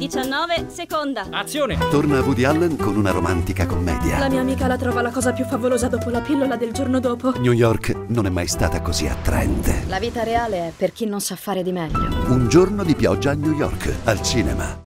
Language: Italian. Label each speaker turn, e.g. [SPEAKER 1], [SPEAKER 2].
[SPEAKER 1] 19, seconda.
[SPEAKER 2] Azione!
[SPEAKER 3] Torna Woody Allen con una romantica commedia.
[SPEAKER 4] La mia amica la trova la cosa più favolosa dopo la pillola del giorno dopo.
[SPEAKER 3] New York non è mai stata così attraente.
[SPEAKER 1] La vita reale è per chi non sa fare di meglio.
[SPEAKER 3] Un giorno di pioggia a New York, al cinema.